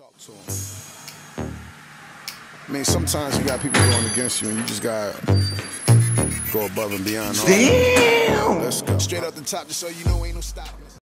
Talk to him. I mean, sometimes you got people going against you, and you just got to go above and beyond. all. Damn. Let's go. Straight up the top, just so you know, ain't no stopping.